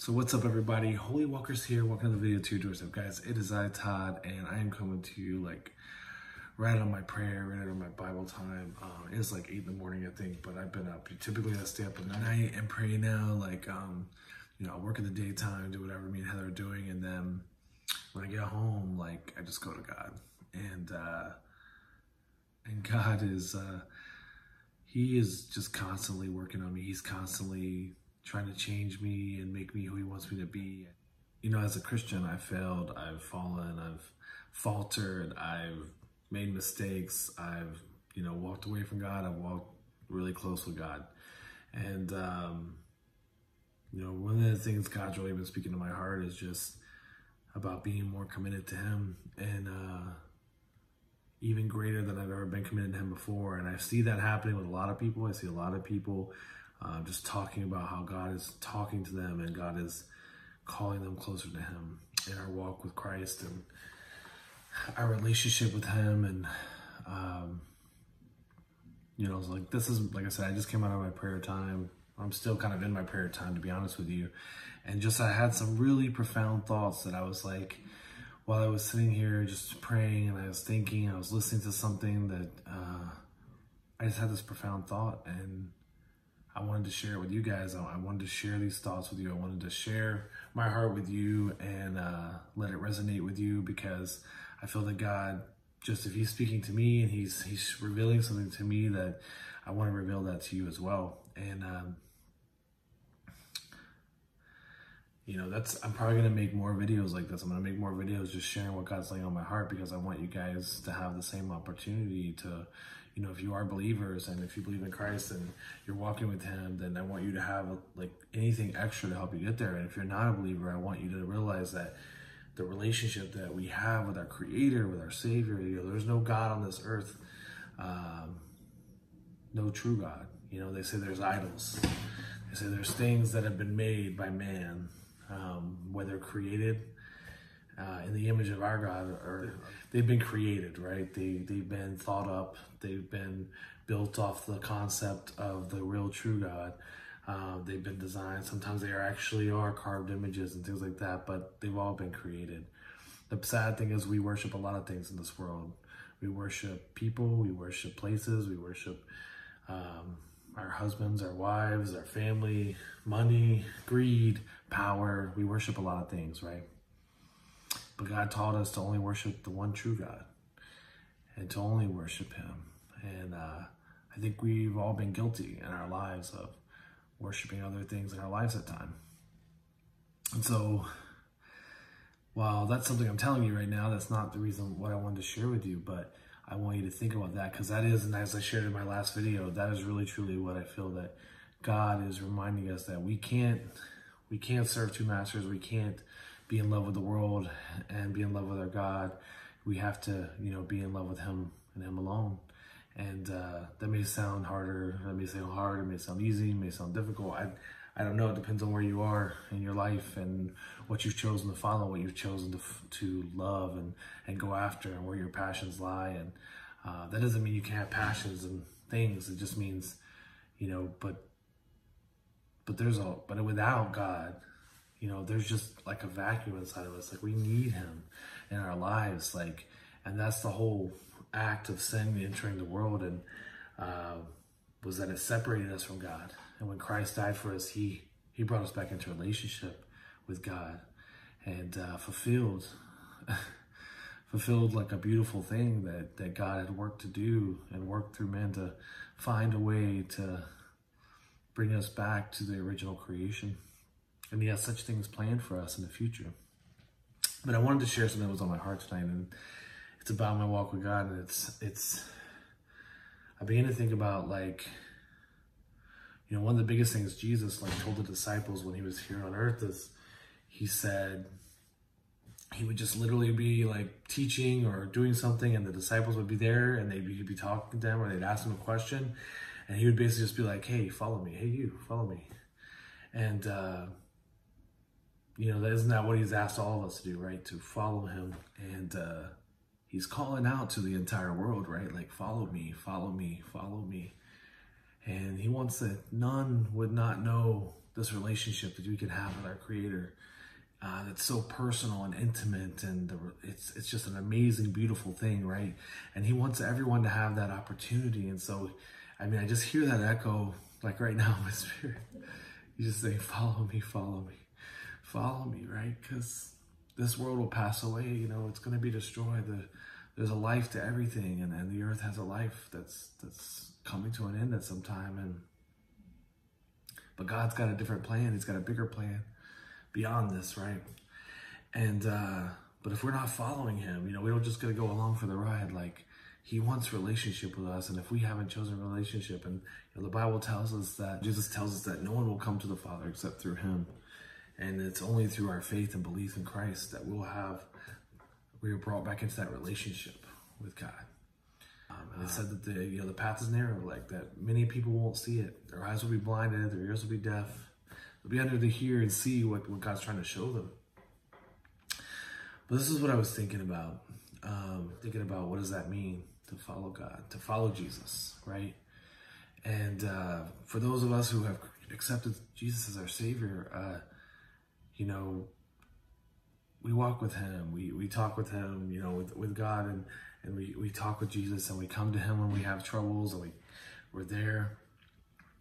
So what's up everybody? Holy Walkers here, welcome to the video to your doorstep. Guys, it is I, Todd, and I am coming to you like right on my prayer, right on my Bible time. Um, it's like 8 in the morning, I think, but I've been up. Typically I stay up at night and pray now, like, um, you know, I work in the daytime, do whatever me and Heather are doing, and then when I get home, like, I just go to God. And, uh, and God is, uh, he is just constantly working on me. He's constantly trying to change me and make me who he wants me to be. You know, as a Christian, I failed, I've fallen, I've faltered, I've made mistakes, I've, you know, walked away from God, I've walked really close with God. And, um, you know, one of the things God's really been speaking to my heart is just about being more committed to Him and uh, even greater than I've ever been committed to Him before. And I see that happening with a lot of people. I see a lot of people uh, just talking about how God is talking to them and God is calling them closer to Him in our walk with Christ and our relationship with Him. And, um, you know, it's like, this is, like I said, I just came out of my prayer time. I'm still kind of in my prayer time, to be honest with you. And just, I had some really profound thoughts that I was like, while I was sitting here just praying and I was thinking, I was listening to something that uh, I just had this profound thought. And I wanted to share it with you guys. I wanted to share these thoughts with you. I wanted to share my heart with you and uh, let it resonate with you because I feel that God, just if He's speaking to me and He's He's revealing something to me, that I want to reveal that to you as well. And um, you know, that's I'm probably gonna make more videos like this. I'm gonna make more videos just sharing what God's laying on my heart because I want you guys to have the same opportunity to you know, if you are believers and if you believe in Christ and you're walking with Him, then I want you to have like anything extra to help you get there. And if you're not a believer, I want you to realize that the relationship that we have with our Creator, with our Savior, you know, there's no God on this earth, um, no true God. You know, they say there's idols. They say there's things that have been made by man, um, whether created uh, in the image of our God, or they've been created, right? They they've been thought up. They've been built off the concept of the real true God. Uh, they've been designed. Sometimes they are actually are carved images and things like that, but they've all been created. The sad thing is we worship a lot of things in this world. We worship people, we worship places, we worship um, our husbands, our wives, our family, money, greed, power. We worship a lot of things, right? But God taught us to only worship the one true God and to only worship Him. And uh, I think we've all been guilty in our lives of worshiping other things in our lives at time. And so, while that's something I'm telling you right now, that's not the reason what I wanted to share with you, but I want you to think about that because that is, and as I shared in my last video, that is really truly what I feel that God is reminding us that we can't, we can't serve two masters. We can't be in love with the world and be in love with our God. We have to, you know, be in love with Him and Him alone. And uh, that may sound harder. That may sound hard. It may sound easy. It may sound difficult. I, I don't know. It depends on where you are in your life and what you've chosen to follow, what you've chosen to to love and and go after, and where your passions lie. And uh, that doesn't mean you can't have passions and things. It just means, you know, but but there's a but without God, you know, there's just like a vacuum inside of us. Like we need him in our lives. Like, and that's the whole act of sin entering the world and uh, was that it separated us from God. And when Christ died for us, he, he brought us back into relationship with God and uh, fulfilled, fulfilled like a beautiful thing that, that God had worked to do and worked through men to find a way to bring us back to the original creation. And he has such things planned for us in the future. But I wanted to share something that was on my heart tonight, and it's about my walk with God. And it's it's I began to think about like, you know, one of the biggest things Jesus like told the disciples when he was here on earth is he said he would just literally be like teaching or doing something and the disciples would be there and they'd be, be talking to them or they'd ask him a question and he would basically just be like, hey, follow me. Hey, you, follow me. And, uh, you know, isn't that what he's asked all of us to do, right? To follow him. And uh, he's calling out to the entire world, right? Like, follow me, follow me, follow me. And he wants that none would not know this relationship that we can have with our Creator. Uh, that's so personal and intimate, and the, it's it's just an amazing, beautiful thing, right? And He wants everyone to have that opportunity. And so, I mean, I just hear that echo like right now in my spirit. You just say, "Follow me, follow me, follow me," right? Because this world will pass away. You know, it's going to be destroyed. The, there's a life to everything, and, and the earth has a life that's that's coming to an end at some time. And but God's got a different plan. He's got a bigger plan beyond this, right? And uh, but if we're not following Him, you know, we don't just gotta go along for the ride. Like He wants relationship with us, and if we haven't chosen relationship, and you know, the Bible tells us that Jesus tells us that no one will come to the Father except through Him. And it's only through our faith and belief in Christ that we'll have, we are brought back into that relationship with God. Um, and it said that the you know the path is narrow, like that many people won't see it. Their eyes will be blinded, their ears will be deaf. They'll be able to hear and see what, what God's trying to show them. But this is what I was thinking about. Um, thinking about what does that mean to follow God, to follow Jesus, right? And uh, for those of us who have accepted Jesus as our Savior, uh, you know, we walk with him, we, we talk with him, you know, with, with God and, and we, we talk with Jesus and we come to him when we have troubles and we, we're there.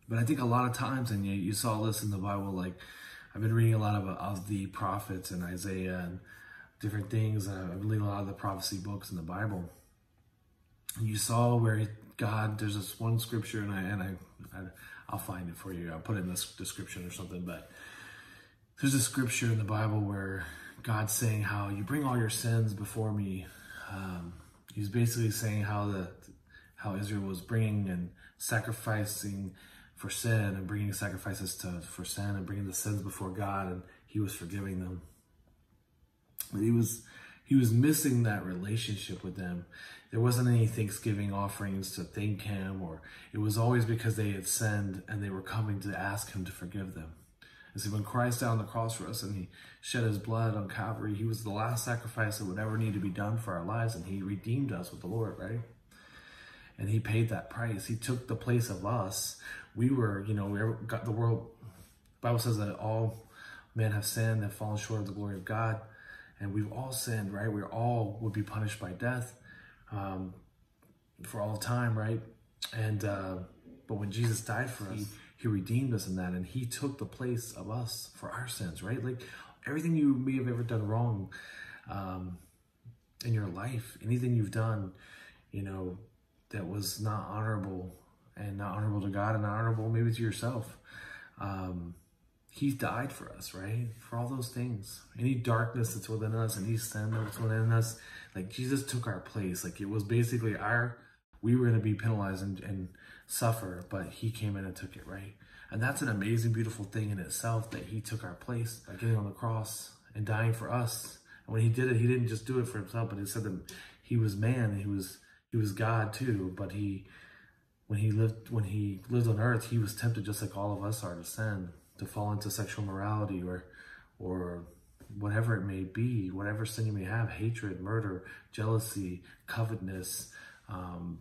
But I think a lot of times, and you, you saw this in the Bible, like I've been reading a lot of, of the prophets and Isaiah and different things. I've read a lot of the prophecy books in the Bible. And you saw where God, there's this one scripture, and I and I, I I'll find it for you. I'll put it in the description or something. But there's a scripture in the Bible where God's saying how you bring all your sins before me. Um, he's basically saying how the how Israel was bringing and sacrificing for sin and bringing sacrifices to for sin and bringing the sins before God, and He was forgiving them. But he was he was missing that relationship with them. There wasn't any Thanksgiving offerings to thank Him, or it was always because they had sinned and they were coming to ask Him to forgive them. And see, when Christ died on the cross for us and he shed his blood on Calvary, he was the last sacrifice that would ever need to be done for our lives, and he redeemed us with the Lord, right? And he paid that price. He took the place of us. We were, you know, we got the world. The Bible says that all men have sinned and fallen short of the glory of God, and we've all sinned, right? We all would be punished by death um, for all time, right? And uh, but when Jesus died for us, he redeemed us in that, and He took the place of us for our sins, right? Like everything you may have ever done wrong um, in your life, anything you've done, you know, that was not honorable and not honorable to God and not honorable maybe to yourself. Um, he died for us, right? For all those things. Any darkness that's within us, any sin that's within us, like Jesus took our place. Like it was basically our, we were going to be penalized and, and suffer, but he came in and took it, right? And that's an amazing, beautiful thing in itself that he took our place by getting on the cross and dying for us. And when he did it, he didn't just do it for himself, but he said that he was man, he was he was God too, but he when he lived when he lived on earth, he was tempted just like all of us are to sin, to fall into sexual morality or or whatever it may be, whatever sin you may have, hatred, murder, jealousy, covetousness, um,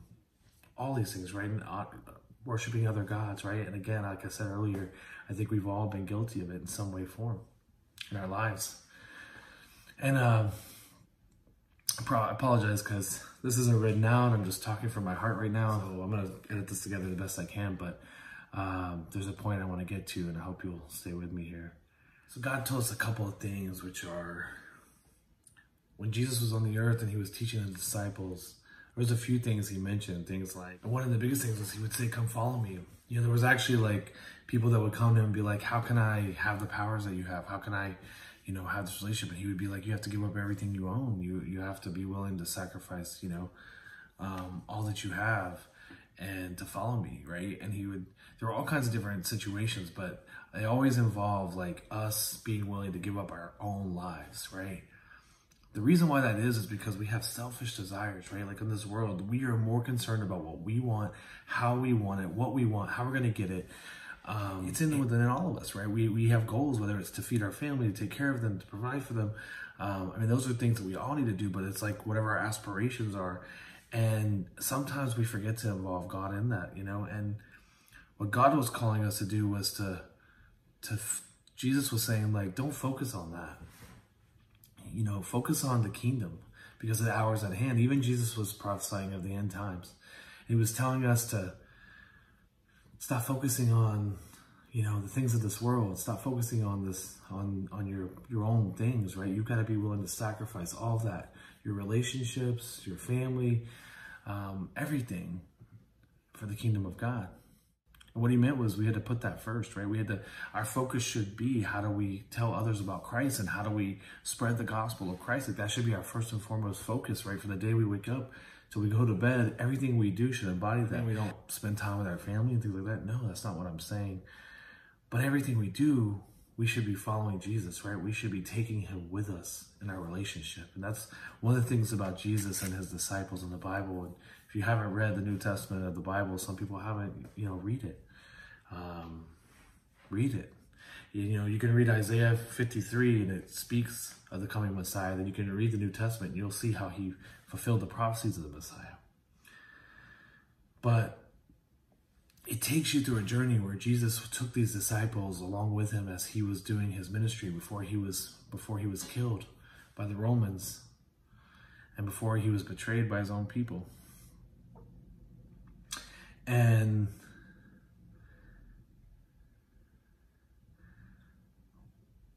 all these things, right? And uh, worshiping other gods, right? And again, like I said earlier, I think we've all been guilty of it in some way, form in our lives. And uh, I apologize because this isn't written down. I'm just talking from my heart right now. So I'm going to edit this together the best I can. But um, there's a point I want to get to, and I hope you'll stay with me here. So God told us a couple of things, which are when Jesus was on the earth and he was teaching the disciples, there's a few things he mentioned. Things like one of the biggest things was he would say, "Come follow me." You know, there was actually like people that would come to him and be like, "How can I have the powers that you have? How can I?" you know, have this relationship. And he would be like, you have to give up everything you own. You you have to be willing to sacrifice, you know, um, all that you have and to follow me, right? And he would, there were all kinds of different situations, but they always involve like us being willing to give up our own lives, right? The reason why that is is because we have selfish desires, right? Like in this world, we are more concerned about what we want, how we want it, what we want, how we're going to get it. Um, it's in within all of us, right? We we have goals, whether it's to feed our family, to take care of them, to provide for them. Um, I mean, those are things that we all need to do, but it's like whatever our aspirations are, and sometimes we forget to involve God in that, you know. And what God was calling us to do was to to Jesus was saying like, don't focus on that. You know, focus on the kingdom because the hour is at hand. Even Jesus was prophesying of the end times. He was telling us to stop focusing on, you know, the things of this world. Stop focusing on this, on, on your, your own things, right? You've got to be willing to sacrifice all that. Your relationships, your family, um, everything for the kingdom of God. What he meant was we had to put that first, right? We had to, our focus should be how do we tell others about Christ and how do we spread the gospel of Christ? Like that should be our first and foremost focus, right? For the day we wake up till we go to bed, everything we do should embody that. We don't spend time with our family and things like that. No, that's not what I'm saying. But everything we do, we should be following Jesus, right? We should be taking him with us in our relationship. And that's one of the things about Jesus and his disciples in the Bible. And if you haven't read the New Testament of the Bible, some people haven't, you know, read it. Um, read it. You know, you can read Isaiah 53 and it speaks of the coming Messiah. Then you can read the New Testament and you'll see how he fulfilled the prophecies of the Messiah. But it takes you through a journey where Jesus took these disciples along with him as he was doing his ministry before he was before he was killed by the Romans and before he was betrayed by his own people. And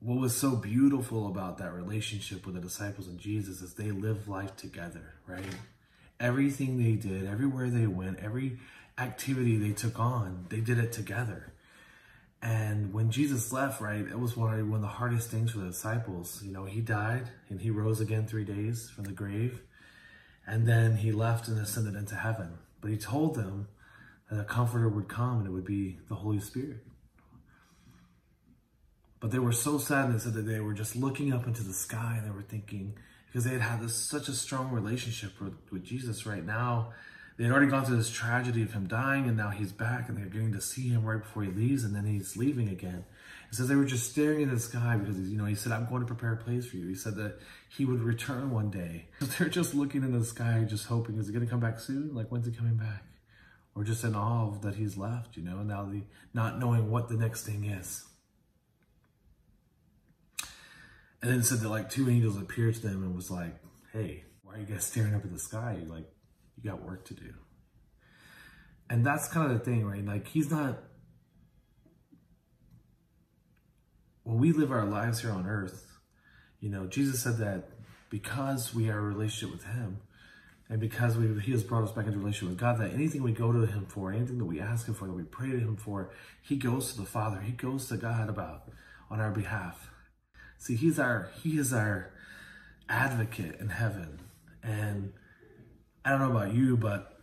what was so beautiful about that relationship with the disciples and Jesus is they lived life together, right? Everything they did, everywhere they went, every activity they took on, they did it together. And when Jesus left, right, it was one of, one of the hardest things for the disciples. You know, he died and he rose again three days from the grave. And then he left and ascended into heaven. But he told them that a comforter would come and it would be the Holy Spirit. But they were so sad they said that they were just looking up into the sky and they were thinking, because they had had this, such a strong relationship with, with Jesus right now. They had already gone through this tragedy of him dying and now he's back and they're getting to see him right before he leaves and then he's leaving again. It says they were just staring in the sky because, you know, he said, I'm going to prepare a place for you. He said that he would return one day. They're just looking in the sky, just hoping, is he going to come back soon? Like, when's he coming back? Or just in awe that he's left, you know, and now the, not knowing what the next thing is. And then said that like two angels appeared to them and was like, hey, why are you guys staring up at the sky? Like, you got work to do. And that's kind of the thing, right? Like, he's not, when we live our lives here on earth, you know, Jesus said that because we are a relationship with him, and because we, he has brought us back into relationship with God, that anything we go to him for, anything that we ask him for, that we pray to him for, he goes to the Father, he goes to God about on our behalf. See, he's our he is our advocate in heaven. And I don't know about you, but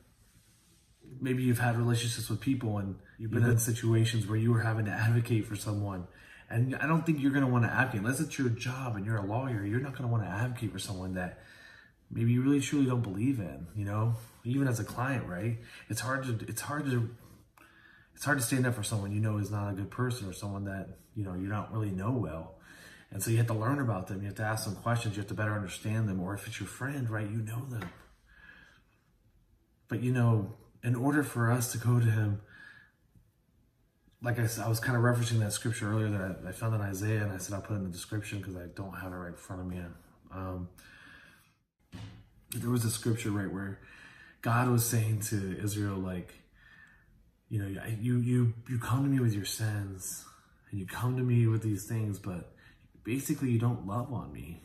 maybe you've had relationships with people and you've been mm-hmm. in situations where you were having to advocate for someone. And I don't think you're going to want to advocate unless it's your job and you're a lawyer. You're not going to want to advocate for someone that maybe you really truly don't believe in, you know, even as a client, right? It's hard to, it's hard to, it's hard to stand up for someone you know is not a good person or someone that, you know, you don't really know well. And so you have to learn about them. You have to ask them questions. You have to better understand them. Or if it's your friend, right, you know them. But you know, in order for us to go to him, like I said, I was kind of referencing that scripture earlier that I, I found in Isaiah, and I said I'll put it in the description because I don't have it right in front of me. Um, there was a scripture right where God was saying to Israel, like, you know, you you you come to me with your sins, and you come to me with these things, but basically you don't love on me.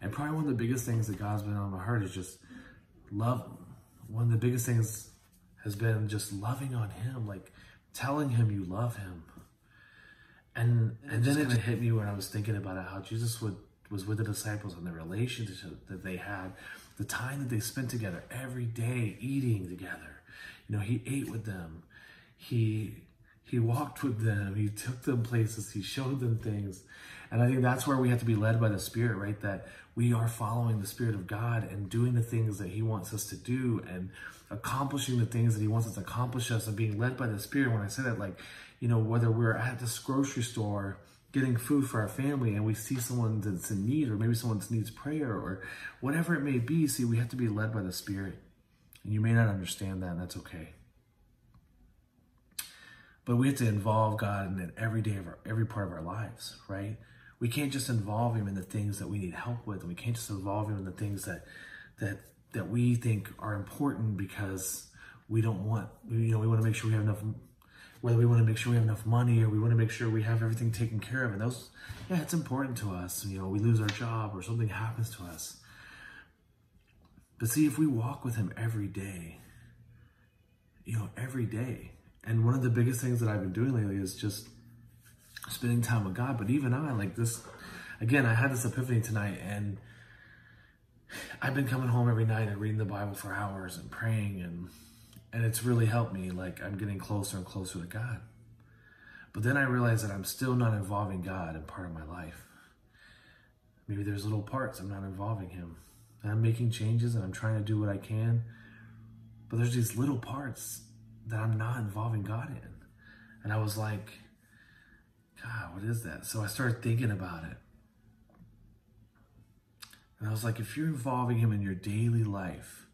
And probably one of the biggest things that God's been on my heart is just love. One of the biggest things has been just loving on him, like telling him you love him. And and then it hit me when I was thinking about it, how Jesus would was with the disciples and the relationship that they had, the time that they spent together every day eating together. You know, he ate with them. He he walked with them. He took them places. He showed them things. And I think that's where we have to be led by the Spirit, right? That we are following the Spirit of God and doing the things that He wants us to do and accomplishing the things that He wants us to accomplish us and being led by the Spirit. When I say that, like, you know, whether we're at this grocery store getting food for our family and we see someone that's in need or maybe someone needs prayer or whatever it may be, see, we have to be led by the Spirit. And you may not understand that, and that's okay. But we have to involve God in every day of our, every part of our lives, right? We can't just involve him in the things that we need help with. And we can't just involve him in the things that that that we think are important because we don't want you know we want to make sure we have enough whether we want to make sure we have enough money or we want to make sure we have everything taken care of and those yeah it's important to us you know we lose our job or something happens to us but see if we walk with him every day you know every day and one of the biggest things that i've been doing lately is just spending time with god but even i like this again i had this epiphany tonight and I've been coming home every night and reading the Bible for hours and praying and and it's really helped me like I'm getting closer and closer to God. But then I realize that I'm still not involving God in part of my life. Maybe there's little parts I'm not involving him. And I'm making changes and I'm trying to do what I can. But there's these little parts that I'm not involving God in. And I was like, God, what is that? So I started thinking about it. And I was like, if you're involving him in your daily life,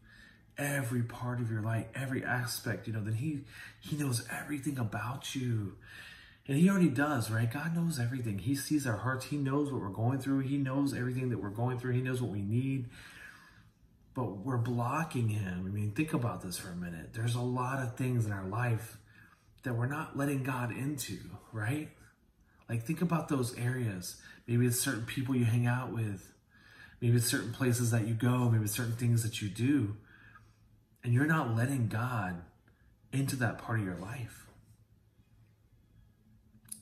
every part of your life, every aspect, you know, then he he knows everything about you. And he already does, right? God knows everything. He sees our hearts. He knows what we're going through. He knows everything that we're going through. He knows what we need. But we're blocking him. I mean, think about this for a minute. There's a lot of things in our life that we're not letting God into, right? Like, think about those areas. Maybe it's certain people you hang out with. Maybe it's certain places that you go, maybe it's certain things that you do, and you're not letting God into that part of your life.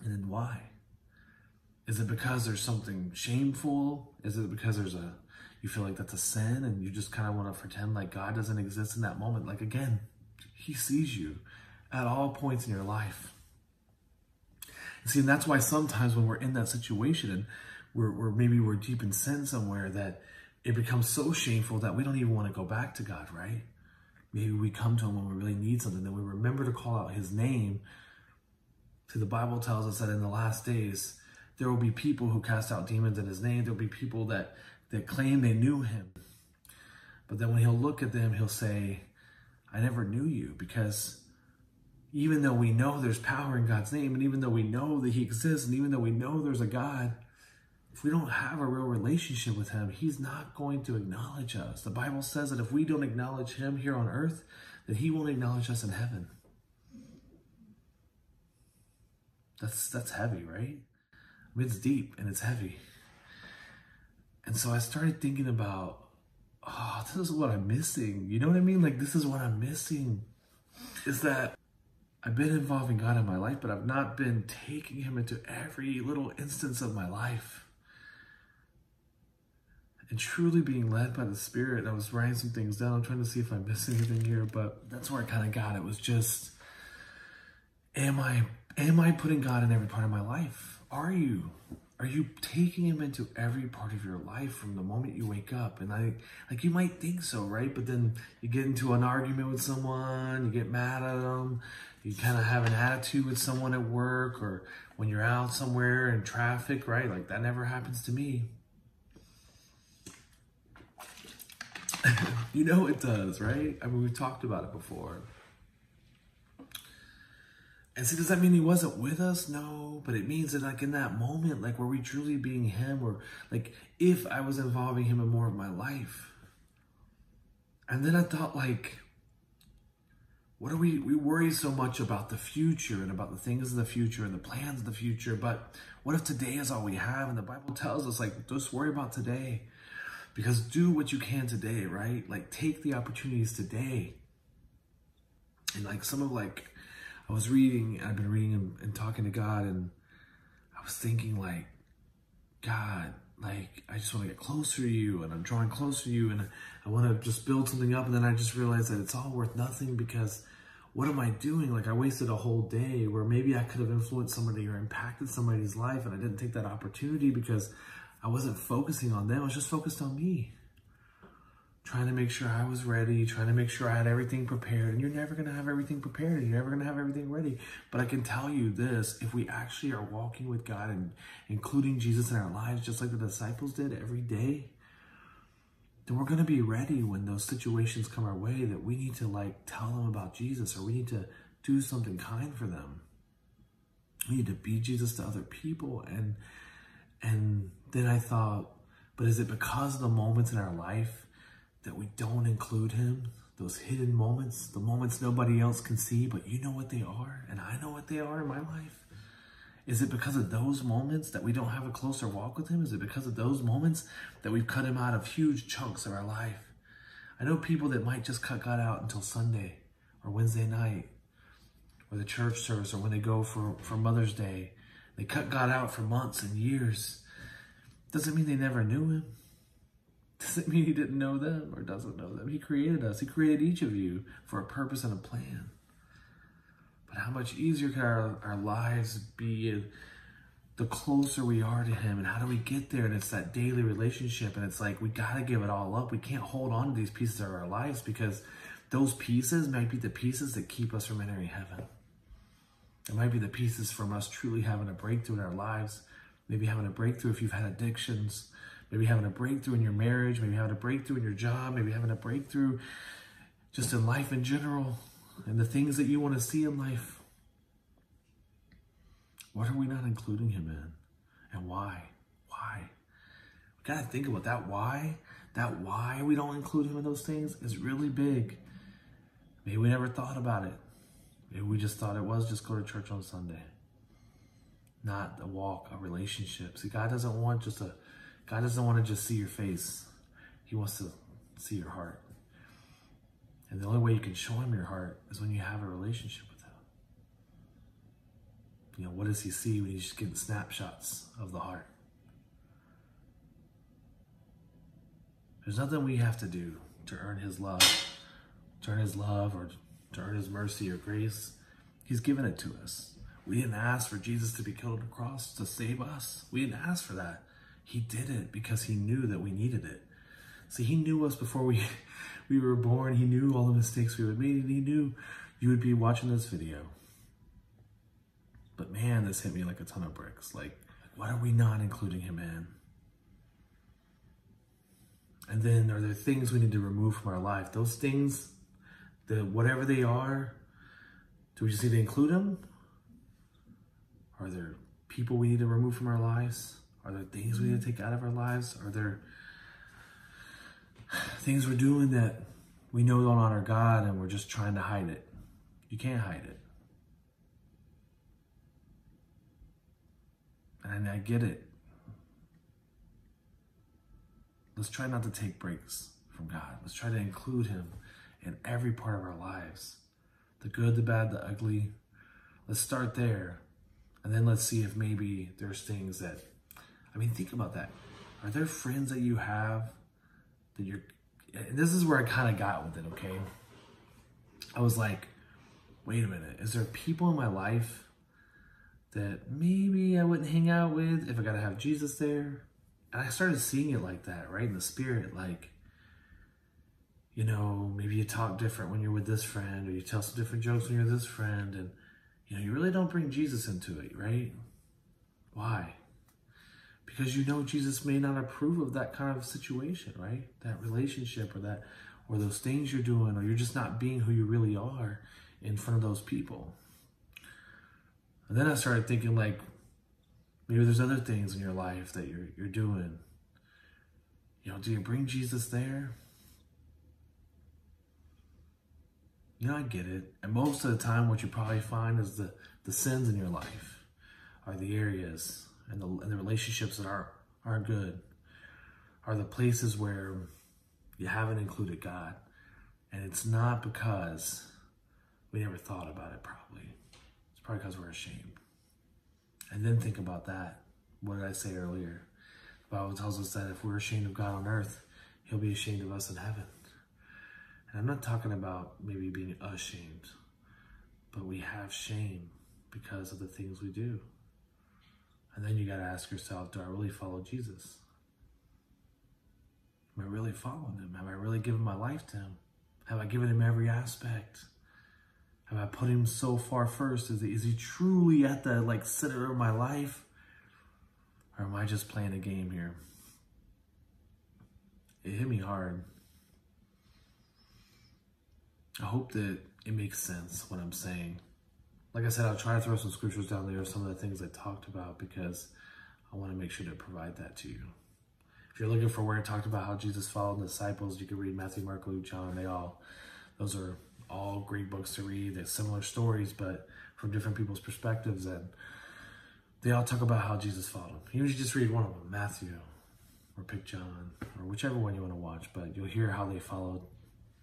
And then why? Is it because there's something shameful? Is it because there's a you feel like that's a sin and you just kind of want to pretend like God doesn't exist in that moment? Like again, he sees you at all points in your life. See, and that's why sometimes when we're in that situation and we're, we're maybe we're deep in sin somewhere that it becomes so shameful that we don't even want to go back to God, right? Maybe we come to him when we really need something, then we remember to call out his name. See, the Bible tells us that in the last days, there will be people who cast out demons in his name. There'll be people that, that claim they knew him. But then when he'll look at them, he'll say, I never knew you because even though we know there's power in God's name, and even though we know that he exists, and even though we know there's a God, if we don't have a real relationship with him, he's not going to acknowledge us. The Bible says that if we don't acknowledge him here on earth, that he won't acknowledge us in heaven. That's that's heavy, right? I mean, it's deep and it's heavy. And so I started thinking about, oh, this is what I'm missing. You know what I mean? Like, this is what I'm missing. Is that I've been involving God in my life, but I've not been taking him into every little instance of my life and truly being led by the Spirit. I was writing some things down. I'm trying to see if I missed anything here, but that's where I kind of got it. Was just, am I am I putting God in every part of my life? Are you? Are you taking him into every part of your life from the moment you wake up? And I like you might think so, right? But then you get into an argument with someone, you get mad at them, you kind of have an attitude with someone at work or when you're out somewhere in traffic, right? Like that never happens to me. you know it does, right? I mean, we've talked about it before. And does that mean he wasn't with us? No, but it means that like in that moment, like were we truly being him or like if I was involving him in more of my life? And then I thought like, what do we, we worry so much about the future and about the things of the future and the plans of the future, but what if today is all we have? And the Bible tells us like, just worry about today. Because do what you can today, right? Like take the opportunities today. And like some of like, I was reading, I've been reading and, and talking to God and I was thinking like, God, like I just want to get closer to you and I'm drawing closer to you and I want to just build something up and then I just realized that it's all worth nothing because what am I doing? Like I wasted a whole day where maybe I could have influenced somebody or impacted somebody's life and I didn't take that opportunity because I wasn't focusing on them. I was just focused on me. Trying to make sure I was ready, trying to make sure I had everything prepared. And you're never going to have everything prepared and you're never going to have everything ready. But I can tell you this, if we actually are walking with God and including Jesus in our lives, just like the disciples did every day, then we're going to be ready when those situations come our way that we need to like tell them about Jesus or we need to do something kind for them. We need to be Jesus to other people. And and then I thought, but is it because of the moments in our life that we don't include him? Those hidden moments, the moments nobody else can see, but you know what they are, and I know what they are in my life. Is it because of those moments that we don't have a closer walk with him? Is it because of those moments that we've cut him out of huge chunks of our life? I know people that might just cut God out until Sunday or Wednesday night or the church service or when they go for, for Mother's Day. They cut God out for months and years. Doesn't mean they never knew him. Doesn't mean he didn't know them or doesn't know them. He created us. He created each of you for a purpose and a plan. But how much easier can our, our lives be the closer we are to him and how do we get there? And it's that daily relationship. And it's like, we got to give it all up. We can't hold on to these pieces of our lives because those pieces might be the pieces that keep us from entering heaven. It might be the pieces from us truly having a breakthrough in our lives. Maybe having a breakthrough if you've had addictions. Maybe having a breakthrough in your marriage. Maybe having a breakthrough in your job. Maybe having a breakthrough just in life in general and the things that you want to see in life. What are we not including him in? And why? Why? We got to think about that why. That why we don't include him in those things is really big. Maybe we never thought about it. Maybe we just thought it was just go to church on Sunday. Not a walk, a relationship. See, God doesn't want just a, God doesn't want to just see your face. He wants to see your heart. And the only way you can show him your heart is when you have a relationship with him. You know, what does he see when he's just getting snapshots of the heart? There's nothing we have to do to earn his love, to earn his love or to earn his mercy or grace. He's given it to us. We didn't ask for Jesus to be killed on the cross to save us. We didn't ask for that. He did it because he knew that we needed it. See, he knew us before we we were born. He knew all the mistakes we would make, and he knew you would be watching this video. But man, this hit me like a ton of bricks. Like, what are we not including him in? And then are there things we need to remove from our life? Those things the whatever they are, do we just need to include them? Are there people we need to remove from our lives? Are there things we need to take out of our lives? Are there things we're doing that we know don't honor God and we're just trying to hide it? You can't hide it. And I get it. Let's try not to take breaks from God. Let's try to include Him in every part of our lives the good, the bad, the ugly. Let's start there. And then let's see if maybe there's things that, I mean, think about that. Are there friends that you have that you're, this is where I kind of got with it, okay? I was like, wait a minute, is there people in my life that maybe I wouldn't hang out with if I got to have Jesus there? And I started seeing it like that, right? In the spirit, like, you know, maybe you talk different when you're with this friend, or you tell some different jokes when you're with this friend, and you know, you really don't bring Jesus into it, right? Why? Because you know Jesus may not approve of that kind of situation, right? That relationship or that or those things you're doing, or you're just not being who you really are in front of those people. And then I started thinking like maybe there's other things in your life that you're you're doing. You know, do you bring Jesus there? You know, I get it. And most of the time, what you probably find is the, the sins in your life are the areas and the, and the relationships that aren't, aren't good, are the places where you haven't included God. And it's not because we never thought about it, probably. It's probably because we're ashamed. And then think about that. What did I say earlier? The Bible tells us that if we're ashamed of God on earth, he'll be ashamed of us in heaven. And I'm not talking about maybe being ashamed, but we have shame because of the things we do. And then you got to ask yourself, do I really follow Jesus? Am I really following him? Have I really given my life to him? Have I given him every aspect? Have I put him so far first? Is he, is he truly at the like center of my life? Or am I just playing a game here? It hit me hard. I hope that it makes sense what I'm saying. Like I said, I'll try to throw some scriptures down there, some of the things I talked about, because I want to make sure to provide that to you. If you're looking for where it talked about how Jesus followed the disciples, you can read Matthew, Mark, Luke, John. They all, those are all great books to read. They're similar stories, but from different people's perspectives. And they all talk about how Jesus followed him. You just read one of them, Matthew, or pick John, or whichever one you want to watch, but you'll hear how they followed,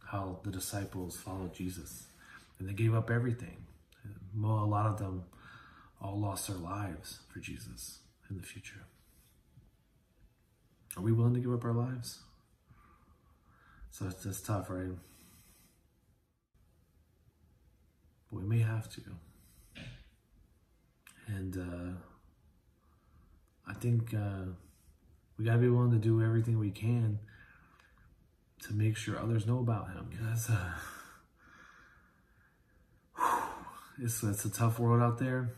how the disciples followed Jesus. And they gave up everything. A lot of them all lost their lives for Jesus in the future. Are we willing to give up our lives? So it's, it's tough, right? But we may have to. And uh, I think uh, we got to be willing to do everything we can to make sure others know about him. Because uh, it's, it's a tough world out there.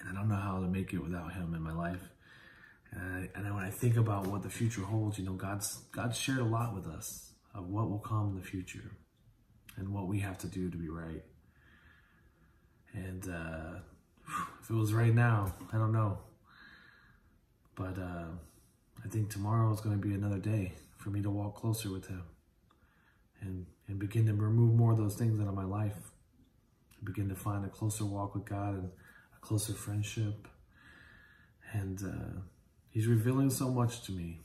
And I don't know how to make it without him in my life. And, I, when I think about what the future holds, you know, God's God shared a lot with us of what will come in the future and what we have to do to be right. And uh, if it was right now, I don't know. But uh, I think tomorrow is going to be another day for me to walk closer with Him and, and begin to remove more of those things out of my life. Begin to find a closer walk with God and a closer friendship. And uh, He's revealing so much to me.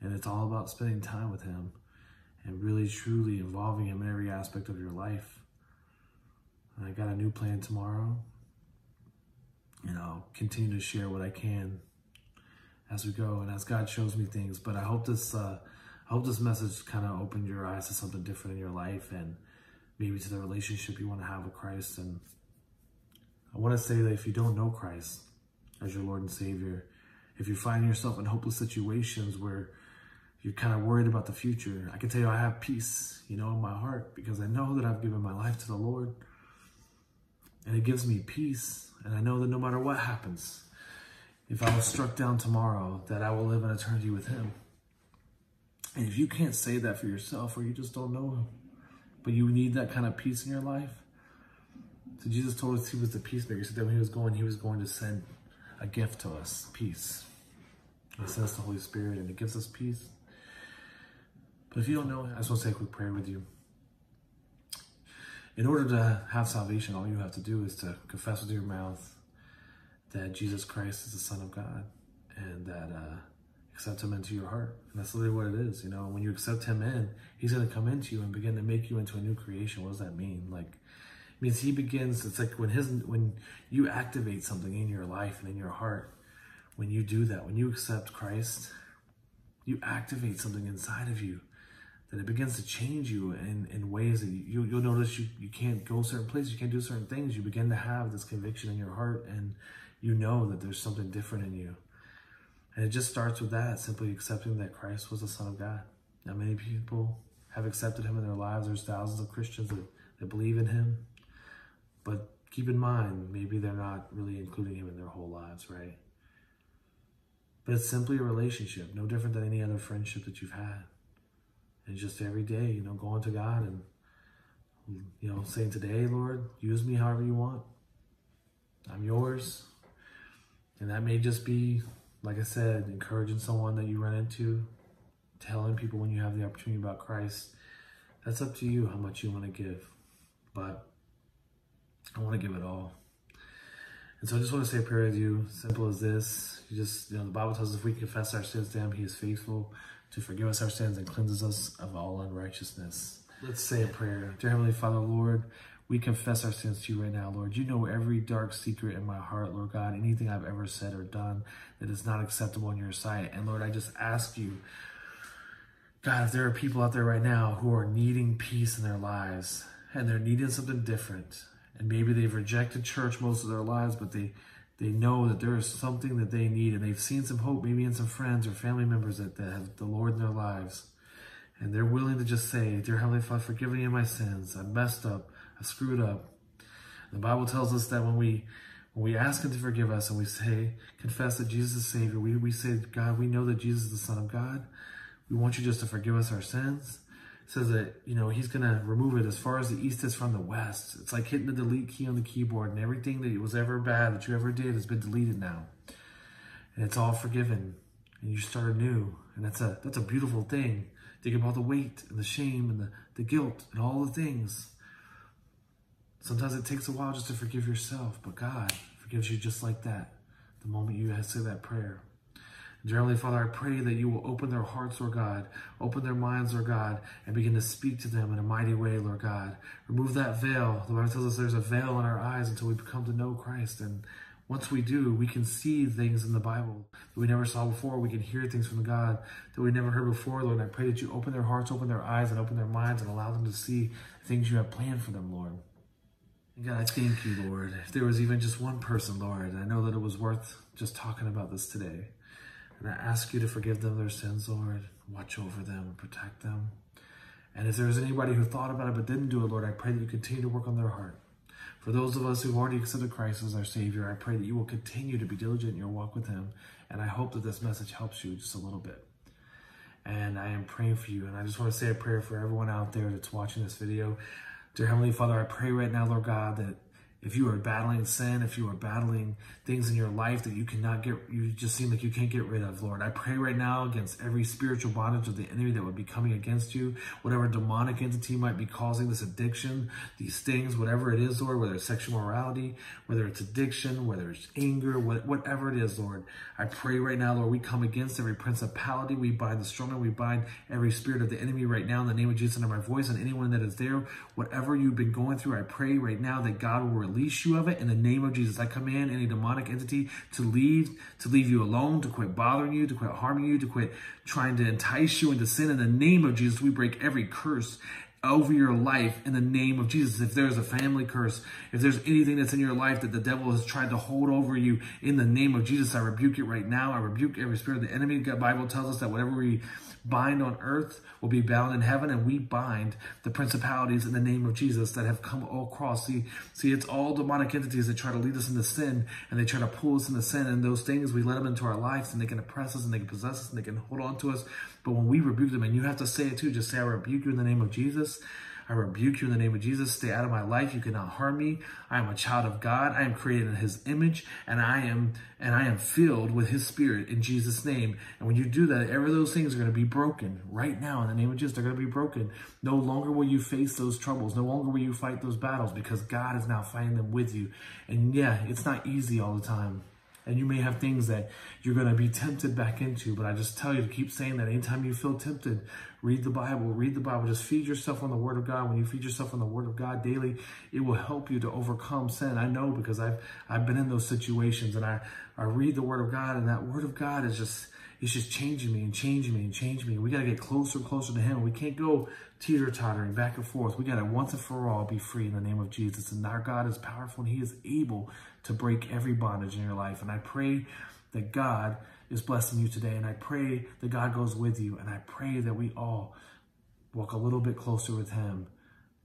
And it's all about spending time with Him and really truly involving Him in every aspect of your life. And I got a new plan tomorrow. And I'll continue to share what I can as we go and as God shows me things. But I hope this uh, I hope this message kind of opened your eyes to something different in your life and maybe to the relationship you want to have with Christ. And I want to say that if you don't know Christ as your Lord and Savior, if you find yourself in hopeless situations where you're kind of worried about the future, I can tell you I have peace, you know, in my heart because I know that I've given my life to the Lord. And it gives me peace. And I know that no matter what happens, if I was struck down tomorrow, that I will live in eternity with him. And if you can't say that for yourself or you just don't know him, but you need that kind of peace in your life, so Jesus told us he was the peacemaker. He said that when he was going, he was going to send a gift to us, peace. He sends the Holy Spirit and it gives us peace. But if you don't know, I just want to say a quick prayer with you. In order to have salvation, all you have to do is to confess with your mouth that Jesus Christ is the Son of God and that uh, accept Him into your heart. And that's literally what it is. You know, when you accept Him in, He's going to come into you and begin to make you into a new creation. What does that mean? Like, it means He begins. It's like when His when you activate something in your life and in your heart. When you do that, when you accept Christ, you activate something inside of you that it begins to change you in, in ways that you, you'll notice you, you can't go certain places, you can't do certain things. You begin to have this conviction in your heart and you know that there's something different in you. And it just starts with that, simply accepting that Christ was the Son of God. Now, many people have accepted him in their lives. There's thousands of Christians that, that believe in him. But keep in mind, maybe they're not really including him in their whole lives, right? But it's simply a relationship, no different than any other friendship that you've had. And just every day, you know, going to God and, you know, saying, Today, Lord, use me however you want. I'm yours. And that may just be, like I said, encouraging someone that you run into, telling people when you have the opportunity about Christ. That's up to you how much you want to give. But I want to give it all. And so I just want to say a prayer with you, simple as this. You just, you know, the Bible tells us if we confess our sins to him, he is faithful to forgive us our sins and cleanses us of all unrighteousness. Let's say a prayer. Dear Heavenly Father, Lord, we confess our sins to you right now, Lord. You know every dark secret in my heart, Lord God, anything I've ever said or done that is not acceptable in your sight. And Lord, I just ask you, God, if there are people out there right now who are needing peace in their lives and they're needing something different, and maybe they've rejected church most of their lives, but they they know that there is something that they need and they've seen some hope maybe in some friends or family members that, that have the Lord in their lives. And they're willing to just say, Dear Heavenly Father, forgive me of my sins. I messed up. I screwed up. The Bible tells us that when we when we ask Him to forgive us and we say, confess that Jesus is Savior, we, we say, God, we know that Jesus is the Son of God. We want you just to forgive us our sins. It says that, you know, he's going to remove it as far as the east is from the west. It's like hitting the delete key on the keyboard and everything that was ever bad that you ever did has been deleted now. And it's all forgiven and you start anew. And that's a, that's a beautiful thing. Think about the weight and the shame and the, the guilt and all the things. Sometimes it takes a while just to forgive yourself, but God forgives you just like that the moment you say that prayer. Dear Heavenly Father, I pray that you will open their hearts, Lord God, open their minds, Lord God, and begin to speak to them in a mighty way, Lord God. Remove that veil. The Bible tells us there's a veil in our eyes until we come to know Christ. And once we do, we can see things in the Bible that we never saw before. We can hear things from God that we never heard before, Lord. And I pray that you open their hearts, open their eyes, and open their minds and allow them to see things you have planned for them, Lord. God, I thank you, Lord. If there was even just one person, Lord, I know that it was worth just talking about this today. And I ask you to forgive them their sins, Lord. Watch over them and protect them. And if there is anybody who thought about it but didn't do it, Lord, I pray that you continue to work on their heart. For those of us who've already accepted Christ as our Savior, I pray that you will continue to be diligent in your walk with Him. And I hope that this message helps you just a little bit. And I am praying for you. And I just want to say a prayer for everyone out there that's watching this video. Dear Heavenly Father, I pray right now, Lord God, that if you are battling sin, if you are battling things in your life that you cannot get, you just seem like you can't get rid of, Lord. I pray right now against every spiritual bondage of the enemy that would be coming against you, whatever demonic entity might be causing this addiction, these things, whatever it is, Lord, whether it's sexual morality, whether it's addiction, whether it's anger, whatever it is, Lord. I pray right now, Lord, we come against every principality. We bind the strongman. We bind every spirit of the enemy right now in the name of Jesus under my voice and anyone that is there, whatever you've been going through, I pray right now that God will release you of it in the name of Jesus. I command any demonic entity to leave, to leave you alone, to quit bothering you, to quit harming you, to quit trying to entice you into sin. In the name of Jesus, we break every curse over your life in the name of Jesus. If there's a family curse, if there's anything that's in your life that the devil has tried to hold over you in the name of Jesus, I rebuke it right now. I rebuke every spirit of the enemy. The Bible tells us that whatever we bind on earth will be bound in heaven, and we bind the principalities in the name of Jesus that have come all across. See, see, it's all demonic entities that try to lead us into sin, and they try to pull us into sin, and those things, we let them into our lives, and they can oppress us, and they can possess us, and they can hold on to us. But when we rebuke them, and you have to say it too, just say, I rebuke you in the name of Jesus. I rebuke you in the name of Jesus. Stay out of my life. You cannot harm me. I am a child of God. I am created in his image and I am and I am filled with his spirit in Jesus' name. And when you do that, every those things are going to be broken right now in the name of Jesus. They're going to be broken. No longer will you face those troubles. No longer will you fight those battles because God is now fighting them with you. And yeah, it's not easy all the time. And you may have things that you're going to be tempted back into, but I just tell you to keep saying that anytime you feel tempted, read the Bible, read the Bible. Just feed yourself on the Word of God. When you feed yourself on the Word of God daily, it will help you to overcome sin. I know because I've I've been in those situations and I, I read the Word of God and that Word of God is just it's just changing me and changing me and changing me. We got to get closer and closer to Him. We can't go teeter tottering back and forth. We got to once and for all be free in the name of Jesus. And our God is powerful and He is able to break every bondage in your life. And I pray that God is blessing you today. And I pray that God goes with you. And I pray that we all walk a little bit closer with Him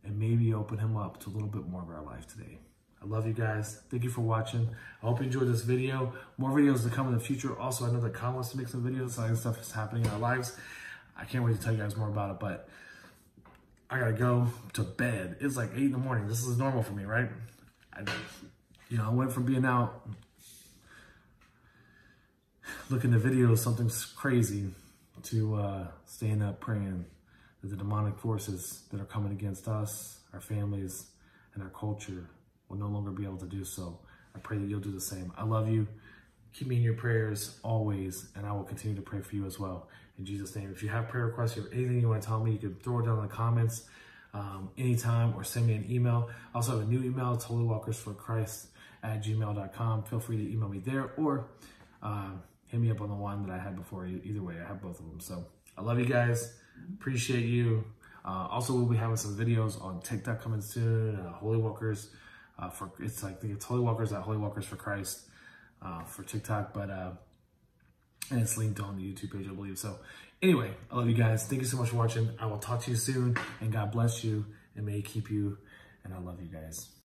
and maybe open Him up to a little bit more of our life today. I love you guys. Thank you for watching. I hope you enjoyed this video. More videos to come in the future. Also, I know that Con wants to make some videos. So stuff is happening in our lives. I can't wait to tell you guys more about it, but I gotta go to bed. It's like 8 in the morning. This is normal for me, right? I, you know, I went from being out looking the videos, something crazy, to uh, staying up praying that the demonic forces that are coming against us, our families, and our culture will no longer be able to do so. I pray that you'll do the same. I love you. Keep me in your prayers always, and I will continue to pray for you as well. In Jesus' name. If you have prayer requests, or anything you want to tell me, you can throw it down in the comments um, anytime or send me an email. I also have a new email. It's holywalkersforchrist at gmail.com. Feel free to email me there or uh, hit me up on the one that I had before. Either way, I have both of them. So I love you guys. Appreciate you. Uh, also, we'll be having some videos on TikTok coming soon. Uh, Holy Walkers uh, for it's like it's Holy Walkers at Holy Walkers for Christ uh, for TikTok, but uh, and it's linked on the YouTube page, I believe. So anyway, I love you guys. Thank you so much for watching. I will talk to you soon, and God bless you, and may He keep you. And I love you guys.